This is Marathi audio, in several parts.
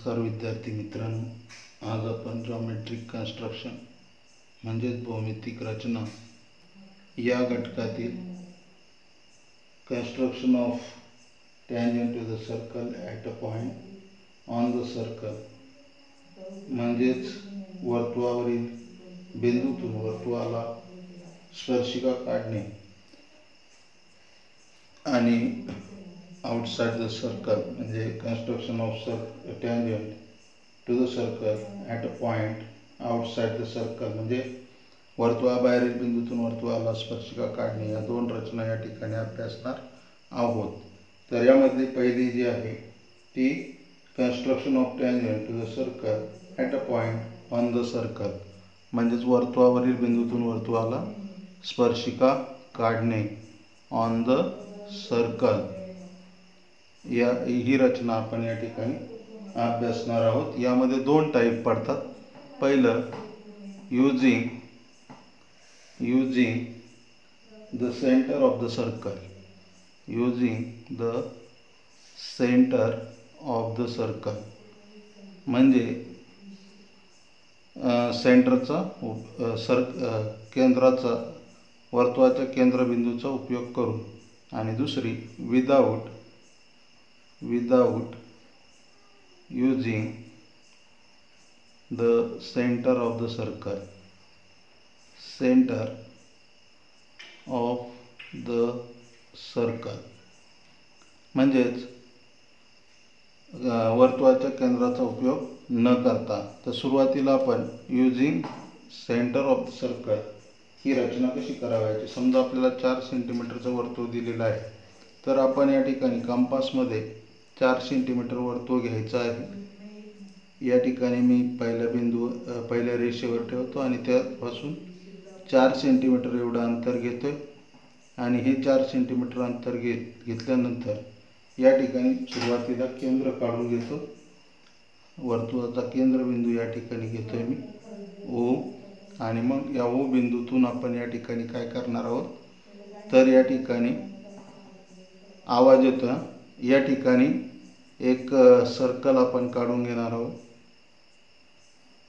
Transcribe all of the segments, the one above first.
नमस्कार विद्यार्थी मित्रांनो. आज आपण जॉमेट्रिक कन्स्ट्रक्शन म्हणजेच भौमितिक रचना या घटकातील construction of tangent to the circle at a point on the circle म्हणजेच वर्तुळावरील बिंदूतून वर्तुळाला स्पर्शिका काढणे आणि outside द सर्कल म्हणजे construction of circle tangent to the circle at a point outside the circle म्हणजे वर्तुळाबाहेरील बिंदूतून वर्तुळाला स्पर्शिका काढणे या दोन रचना या ठिकाणी अभ्यासणार आहोत. तर यामधली पहिली जी आहे ती construction of tangent to the circle at a point on the circle म्हणजेच वर्तुळावरील बिंदूतून वर्तुळाला स्पर्शिका काढणे ऑन द सर्कल या ही रचना आपण या ठिकाणी अभ्यासणार आहोत. यामध्ये दोन टाईप पडतात. पहिलं using using the centre of the circle using the centre of the circle म्हणजे सेंटरचा उप सर केंद्राचा वर्तुळाच्या केंद्रबिंदूचा उपयोग करून. आणि दुसरी without without using the center of the circle. Center of the circle. म्हणजेच वर्तुळाच्या केंद्राचा उपयोग न करता. तर सुरुवातीला आपण using centre of the circle ही रचना कशी करावायची? समजा आपल्याला चार सेंटीमीटरचं वर्तुळ दिलेलं आहे. तर आपण या ठिकाणी कंपासमध्ये चार सेंटीमीटर तो घ्यायचा आहे. या ठिकाणी मी पहिल्या बिंदू पहिल्या रेषेवर ठेवतो आणि त्यापासून चार सेंटीमीटर एवढं अंतर घेतो आहे आणि हे चार सेंटीमीटर अंतर घेत घेतल्यानंतर या ठिकाणी सुरुवातीला केंद्र काढून घेतो. वर्तुळाचा केंद्रबिंदू या ठिकाणी घेतो आहे मी. ओ आणि मग या ओ बिंदूतून आपण या ठिकाणी काय करणार आहोत? तर या ठिकाणी आवाज येतो या ठिकाणी एक सर्कल आपण काढून घेणार आहोत.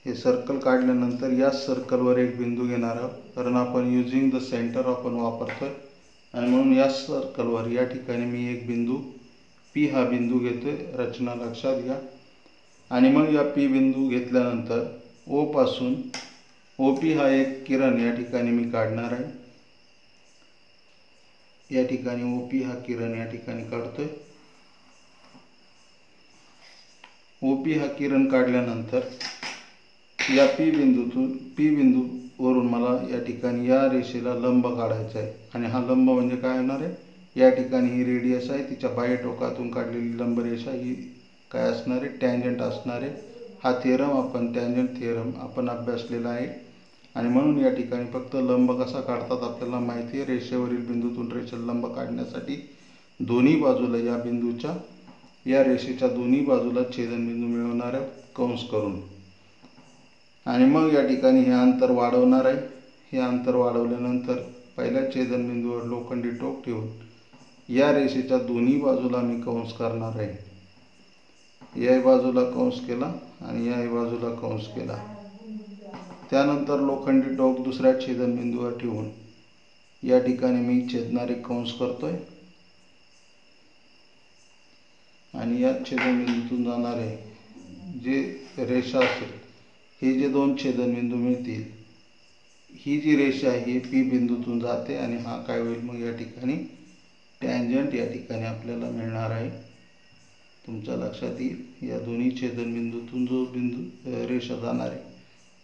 हे सर्कल काढल्यानंतर या सर्कलवर एक बिंदू घेणार आहोत. कारण आपण युजिंग द सेंटर आपण वापरतो आहे आणि म्हणून या सर्कलवर या ठिकाणी मी एक बिंदू पी हा बिंदू घेतो आहे रचना लक्षात घ्या. आणि मग या पी बिंदू घेतल्यानंतर ओपासून ओ पी हा एक किरण या ठिकाणी मी काढणार आहे. या ठिकाणी ओ पी हा किरण या ठिकाणी काढतोय. ओ पी हा किरण काढल्यानंतर या पी बिंदूतून पी बिंदूवरून मला या ठिकाणी या रेषेला लंब काढायचा आहे. आणि हा लंब म्हणजे काय होणार आहे? या ठिकाणी ही रेडियस आहे तिच्या बाह्य टोकातून काढलेली लंबरेषा ही काय असणार आहे? टँजंट असणार आहे. हा थिअरम आपण टँजंट थिअरम आपण अभ्यासलेला आहे. आणि म्हणून या ठिकाणी फक्त लंब कसा काढतात आपल्याला माहिती आहे. रेषेवरील बिंदूतून रेषेला लंब काढण्यासाठी दोन्ही बाजूला या बिंदूच्या या रेषेच्या दोन्ही बाजूला छेदनबिंदू मिळवणाऱ्या कंस करून आणि मग या ठिकाणी हे अंतर वाढवणार आहे. हे अंतर वाढवल्यानंतर पहिल्या छेदनबिंदूवर लोखंडी टोक ठेवून या रेषेच्या दोन्ही बाजूला मी कंस करणार आहे. याही बाजूला कंस केला आणि याही बाजूला कंस केला. त्यानंतर लोखंडी टोक दुसऱ्या छेदनबिंदूवर ठेवून या ठिकाणी मी छेदणारे कंस करतोय. आणि या छेदनबिंदूतून जाणारे जे रेषा असेल हे जे दोन छेदनबिंदू मिळतील ही जी रेषा आहे ही पी बिंदूतून जाते आणि हा काय होईल? मग या ठिकाणी टँजंट या ठिकाणी आपल्याला मिळणार आहे. तुमच्या लक्षात येईल या दोन्ही छेदनबिंदूतून जो बिंदू रेषा जाणार आहे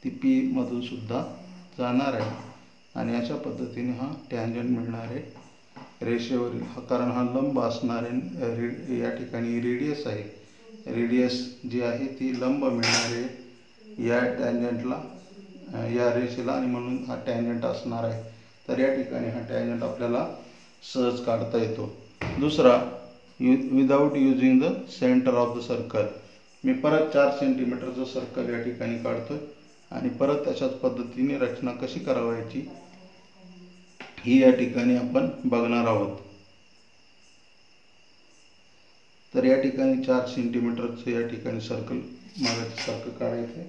ती पीमधूनसुद्धा जाणार आहे. आणि अशा पद्धतीने हा टँजंट मिळणार आहे. रेषेवरील हा कारण हा लंब असणारे रे या ठिकाणी रेडियस आहे. रेडियस जी आहे ती लंब मिळणारे या टँजंटला या रेषेला आणि म्हणून हा टँजंट असणार आहे. तर या ठिकाणी हा टँजंट आपल्याला सहज काढता येतो. दुसरा U without using the centre of the circle मी परत चार सेंटीमीटरचं सर्कल या ठिकाणी काढतो आणि परत अशाच पद्धतीने रचना कशी करावायची? ही या ठिकाणी आपण बघणार आहोत. तर या ठिकाणी चार सेंटीमीटरचं या ठिकाणी सर्कल सारखं काढायचं आहे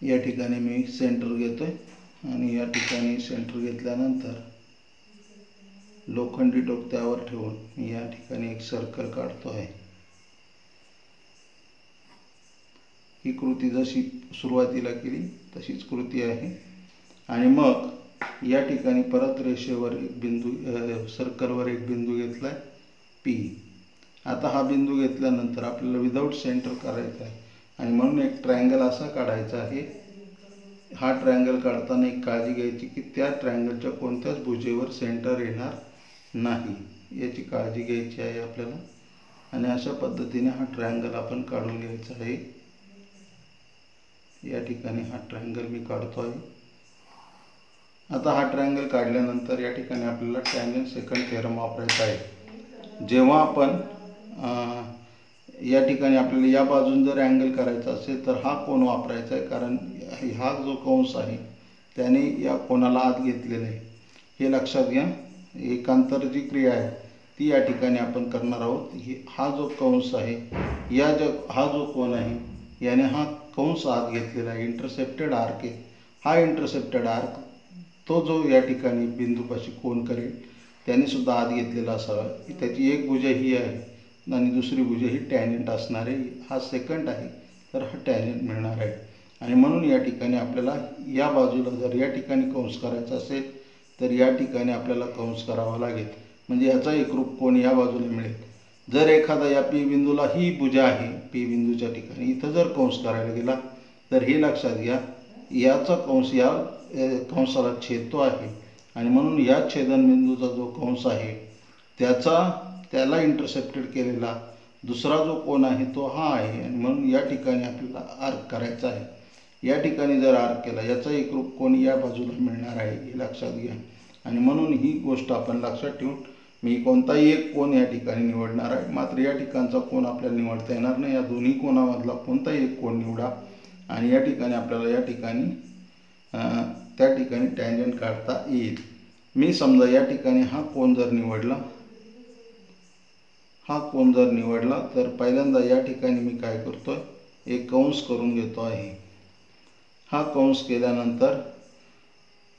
या ठिकाणी मी सेंटर घेतो आहे आणि या ठिकाणी सेंटर घेतल्यानंतर लोखंडी टोक त्यावर ठेवून या ठिकाणी एक सर्कल काढतो आहे ही कृती जशी सुरुवातीला केली तशीच कृती आहे. आणि मग या ठिकाणी परत रेषेवर एक बिंदू सर्कलवर एक बिंदू घेतला आहे पी आता हा बिंदू घेतल्यानंतर आपल्याला विदाऊट सेंटर करायचा आहे. आणि म्हणून एक ट्रायंगल असा काढायचा आहे. हा ट्रायंगल काढताना एक काळजी घ्यायची की त्या ट्रायंगलच्या कोणत्याच भुजेवर सेंटर येणार नाही. याची काळजी घ्यायची आहे आपल्याला. आणि अशा पद्धतीने हा ट्रायंगल आपण काढून घ्यायचा आहे. या ठिकाणी हा ट्रायंगल मी काढतो आहे आता हा ट्रायंगल काढल्यानंतर या ठिकाणी आपल्याला ट्रायंगल सेकंड थेरम वापरायचा आहे. जेव्हा आपण या ठिकाणी आपल्याला या बाजून जर अँगल करायचा असेल तर हा कोण वापरायचा आहे. कारण हा जो कंस आहे त्याने या कोणाला आत घेतलेला आहे. हे लक्षात घ्या. एकांतर जी क्रिया आहे ती या ठिकाणी आपण करणार आहोत. ही हा जो कंस आहे या जो हा जो कोण आहे याने हा कंस आत घेतलेला आहे. इंटरसेप्टेड आर्क आहे. हा इंटरसेप्टेड आर्क तो जो या ठिकाणी बिंदूपाशी कोण करेल त्याने सुद्धा आत घेतलेला असावा. त्याची एक भुजा ही आहे आणि दुसरी भुजा ही टॅनेंट असणार आहे हा सेकंड आहे तर हा टॅनेंट मिळणार आहे. आणि म्हणून या ठिकाणी आपल्याला या बाजूला जर या ठिकाणी कंस करायचा असेल तर या ठिकाणी आपल्याला कंस करावा लागेल. म्हणजे याचा एकरूप कोण या बाजूला मिळेल? जर एखादा या पी बिंदूला ही भुजा आहे पी बिंदूच्या ठिकाणी इथं जर कंस करायला गेला तर हे लक्षात घ्या याचा कंस या कंसाला छेदतो आहे. आणि म्हणून या छेदनबिंदूचा जो कंस आहे त्याचा त्याला इंटरसेप्टेड केलेला दुसरा जो कोण आहे तो हा आहे. आणि म्हणून या ठिकाणी आपल्याला आर्क करायचा आहे. या ठिकाणी जर आर्क केला याचा एकरूप कोण या बाजूला मिळणार आहे हे लक्षात घ्या. आणि म्हणून ही गोष्ट आपण लक्षात ठेवून मी कोणताही एक कोण या ठिकाणी निवडणार आहे. मात्र या ठिकाणचा कोण आपल्याला निवडता येणार नाही. या दोन्ही कोणामधला कोणताही एक कोण निवडा. आणि या ठिकाणी आपल्याला या ठिकाणी त्या ठिकाणी टँजंट काढता येईल. मी समजा या ठिकाणी हा कोण जर निवडला हा कोण जर निवडला तर पहिल्यांदा या ठिकाणी मी काय करतो आहे एक कंस करून घेतो आहे. हा कंस केल्यानंतर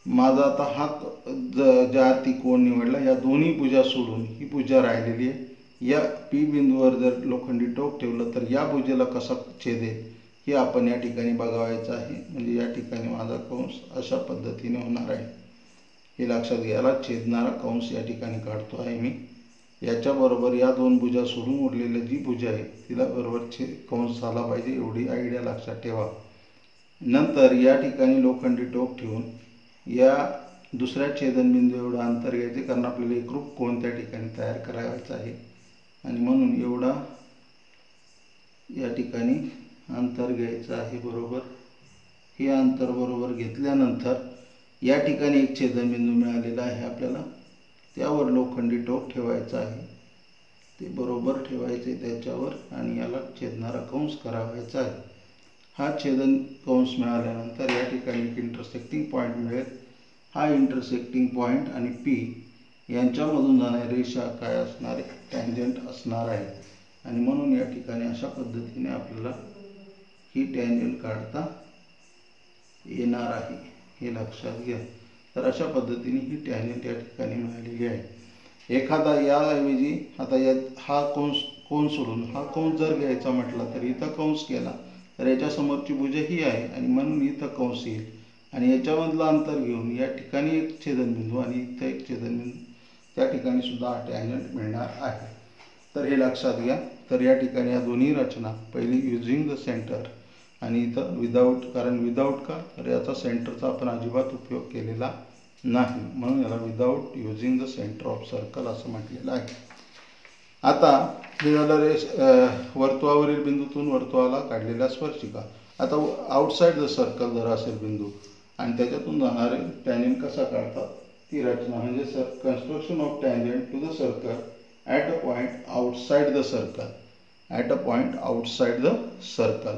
माझा आता हा ज ज्या ती कोण निवडला या दोन्ही पूजा सोडून ही पूजा राहिलेली आहे. या पी बिंदूवर जर लोखंडी टोक ठेवलं तर या पूजेला कसा छेदेल हे आपण या ठिकाणी बघावायचं आहे. म्हणजे या ठिकाणी माझा कंस अशा पद्धतीने होणार आहे. हे लक्षात घ्यायला छेदणारा कंस या ठिकाणी काढतो आहे मी. याच्याबरोबर या दोन भुजा सोडून उरलेल्या जी भुजा आहे तिला बरोबर छे कंस झाला पाहिजे एवढी आयडिया लक्षात ठेवा. नंतर या ठिकाणी लोखंडी टोक ठेवून या दुसऱ्या छेदनबिंदू एवढं अंतर घ्यायचे कारण आपल्याला एकरूप कोण त्या ठिकाणी तयार करायचं आहे. आणि म्हणून एवढा या ठिकाणी अंतर घ्यायचं आहे बरोबर? हे अंतर बरोबर घेतल्यानंतर या ठिकाणी एक छेदनबिंदू मिळालेला आहे आपल्याला. त्यावर लोखंडी टोक ठेवायचं आहे. ते बरोबर ठेवायचे त्याच्यावर आणि याला छेदणारा कंस करावायचा आहे. हा छेदन कंस मिळाल्यानंतर या ठिकाणी एक इंटरसेक्टिंग पॉईंट मिळेल. हा इंटरसेक्टिंग पॉईंट आणि पी यांच्यामधून जाणारी रेषा काय असणार आहे? टँजंट असणार आहे. आणि म्हणून या ठिकाणी अशा पद्धतीने आपल्याला ही टॅन्युअल काढता येणार आहे हे लक्षात घ्या. तर अशा पद्धतीने ही टॅन्युअल त्या ठिकाणी मिळालेली आहे. एखादा याऐवजी आता या हा कंस कोण सोडून हा कंस जर घ्यायचा म्हटला तर इथं कंस केला तर याच्यासमोरची भुजा ही आहे आणि म्हणून इथं कंस येईल. आणि याच्यामधलं अंतर घेऊन या ठिकाणी एक छेदनबिंदू आणि इथं एक छेदनबिंदू त्या ठिकाणी सुद्धा हा मिळणार आहे. तर हे लक्षात घ्या. तर या ठिकाणी या दोन्ही रचना पहिली युझिंग द सेंटर आणि इथं विदाऊट कारण विदाऊट का तर याचा सेंटरचा आपण अजिबात उपयोग केलेला नाही. म्हणून याला without using the centre of circle असं म्हटलेलं आहे. आता हे झालं रे वर्तुळावरील बिंदूतून वर्तुळाला काढलेल्या स्पर्शिका. आता आउटसाईड द सर्कल जर असेल बिंदू आणि त्याच्यातून जाणारे टॅनिंग कसा काढतात? ती रचना म्हणजे sir construction of tangent to the circle at a point outside the circle at a point outside the circle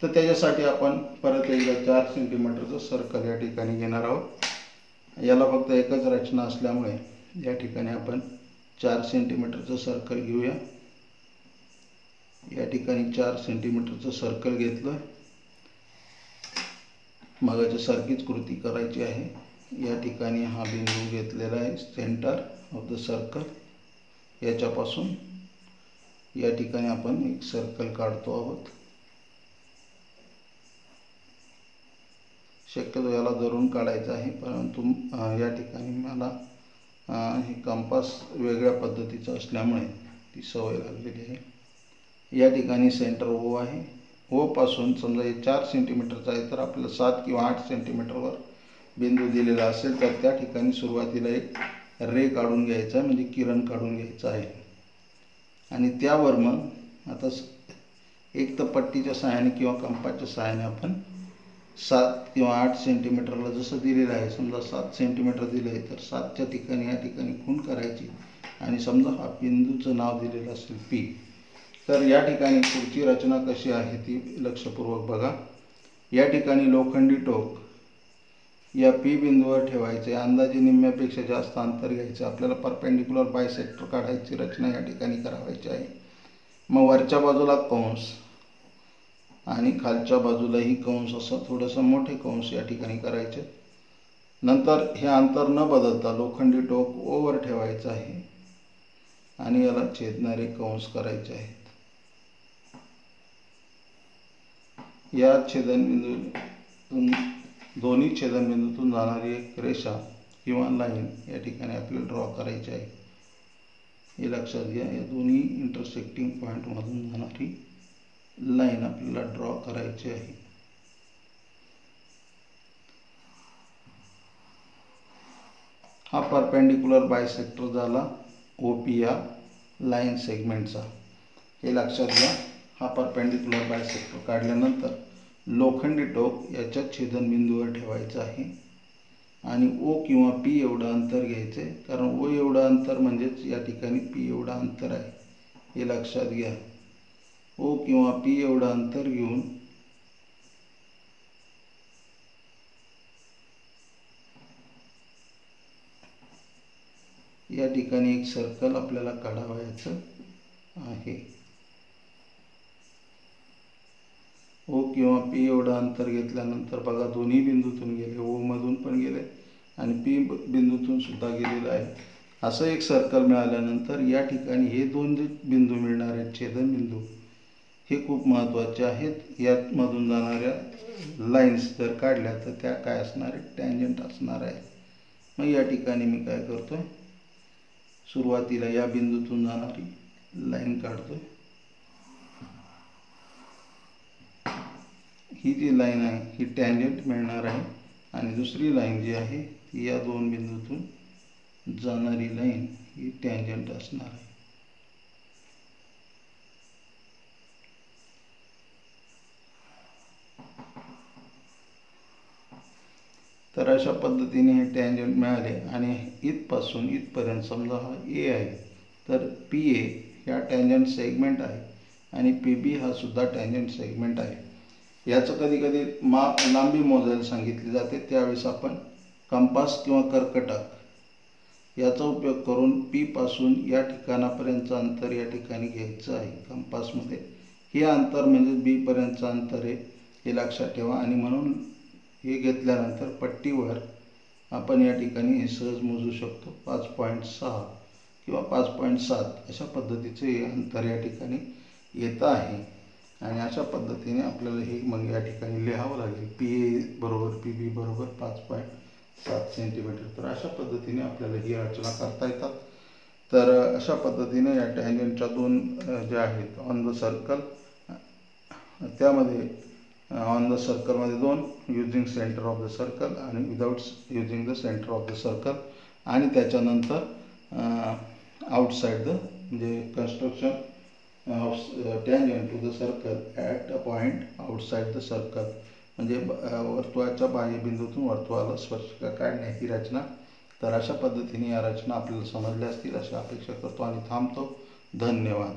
तर त्याच्यासाठी आपण परत एकदा चार सेंटीमीटरचं सर्कल या ठिकाणी घेणार आहोत. याला फक्त एकच रचना असल्यामुळे या ठिकाणी आपण चार सेंटीमीटरचं सर्कल घेऊया. या ठिकाणी चार सेंटीमीटरचं सर्कल घेतलं. मगाच्या सारखीच कृती करायची आहे. या ठिकाणी हा बिंदू घेतलेला आहे सेंटर ऑफ द सर्कल याच्यापासून या ठिकाणी आपण एक सर्कल काढतो आहोत. शक्यतो याला धरून काढायचं आहे. परंतु या ठिकाणी मला हे कंपास वेगळ्या पद्धतीचं असल्यामुळे ती सवय लागलेली आहे. या ठिकाणी सेंटर ओ आहे. ओपासून समजा हे चार सेंटीमीटरचं आहे तर आपल्याला सात किंवा आठ सेंटीमीटरवर बिंदू दिलेला असेल तर त्या ठिकाणी सुरुवातीला एक रे काढून घ्यायचा आहे म्हणजे किरण काढून घ्यायचं आहे. आणि त्यावर मग आता एक तर पट्टीच्या सहाय्याने किंवा कंपाच्या सहाय्याने आपण सात किंवा आठ सेंटीमीटरला जसं दिलेलं आहे समजा सात सेंटीमीटर दिलं आहे तर सातच्या ठिकाणी या ठिकाणी खूण करायची. आणि समजा हा बिंदूचं नाव दिलेलं असेल पी तर या ठिकाणी पुढची रचना कशी आहे ती लक्षपूर्वक बघा. या ठिकाणी लोखंडी टोक या पी बिंदूवर ठेवायचे. अंदाजे निम्म्यापेक्षा जास्त अंतर घ्यायचं. आपल्याला परपेंडिक्युलर बायसेक्टर काढायची रचना या ठिकाणी करावायची आहे. मग वरच्या बाजूला कंस. आणि खालच्या बाजूलाही कंस असं थोडंसं मोठे कंस या ठिकाणी करायचे. नंतर हे अंतर न बदलता लोखंडी टोक ओवर ठेवायचं आहे आणि याला छेदणारे कंस करायचे आहेत. या छेदनबिंदूतून दोन्ही छेदनबिंदूतून जाणारी एक रेषा किंवा लाईन या ठिकाणी आपल्याला ड्रॉ करायची आहे. हे लक्षात घ्या या दोन्ही इंटरसेक्टिंग पॉईंटमधून जाणारी लाईन आपल्याला ड्रॉ करायची आहे. हा परपेंडिक्युलर बायसेक्टर झाला ओ पी या लाईन सेगमेंटचा. हे लक्षात घ्या हा परपेंडिक्युलर बायसेक्टर काढल्यानंतर लोखंडी टोक याच्या छेदनबिंदूवर ठेवायचं आहे. आणि ओ किंवा पी एवढं अंतर घ्यायचं आहे कारण ओ एवढं अंतर म्हणजेच या ठिकाणी पी एवढं अंतर आहे. हे लक्षात घ्या. ओ किंवा पी एवढं अंतर घेऊन. या ठिकाणी एक सर्कल आपल्याला काढावायचं आहे. ओ किंवा पी एवढं अंतर घेतल्यानंतर बघा दोन्ही बिंदूतून गेले ओमधून पण गेले आणि पी बिंदूतून सुद्धा गेलेलं आहे. असं एक सर्कल मिळाल्यानंतर या ठिकाणी हे दोन बिंदू मिळणार आहेत छेदनबिंदू हे खूप महत्त्वाचे आहेत. यातमधून जाणाऱ्या लाईन्स जर काढल्या तर त्या काय असणार आहेत? टँजंट असणार आहे. मग या ठिकाणी मी काय करतो आहे सुरुवातीला या बिंदूतून जाणारी लाईन काढतो आहे ही जी लाईन आहे ही टँजंट मिळणार आहे. आणि दुसरी लाईन जी आहे ती या दोन बिंदूतून जाणारी लाईन ही टँजंट असणार आहे. तर अशा पद्धतीने हे टँजंट मिळाले आणि इथपासून इथपर्यंत समजा हा ए आहे तर पी ए ह्या टँजंट सेगमेंट आहे आणि पी बी हा सुद्धा टँजंट सेगमेंट आहे. याचं कधी कधी माप लांबी मोजायला सांगितली जाते. त्यावेळेस आपण कंपास किंवा कर्कटक याचा उपयोग करून पीपासून या ठिकाणापर्यंतचं अंतर या ठिकाणी घ्यायचं आहे. कंपासमध्ये हे अंतर म्हणजे बीपर्यंतचं अंतर आहे हे लक्षात ठेवा आणि म्हणून हे घेतल्यानंतर पट्टीवर आपण या ठिकाणी हे सहज मोजू शकतो. पाच पॉईंट सहा किंवा पाच पॉईंट सात अशा पद्धतीचे हे अंतर या ठिकाणी येतं आहे. आणि अशा पद्धतीने आपल्याला हे मग या ठिकाणी लिहावं लागेल. पी ए बरोबर पी बी बरोबर पाच पॉईंट सात सेंटीमीटर. तर अशा पद्धतीने आपल्याला ही रचना करता येतात. तर अशा पद्धतीने या टँजंटच्या दोन ज्या आहेत ऑन द सर्कल त्यामध्ये ऑन द सर्कलमध्ये दोन using centre of the circle आणि without using the centre of the circle आणि त्याच्यानंतर आउटसाईड द म्हणजे construction of tan to the circle at a point outside the circle म्हणजे वर्तुळाच्या बाह्यबिंदूतून वर्तुळाला स्पर्शिका काढणे ही रचना. तर अशा पद्धतीने या रचना आपल्याला समजल्या असतील अशी अपेक्षा करतो आणि थांबतो. धन्यवाद.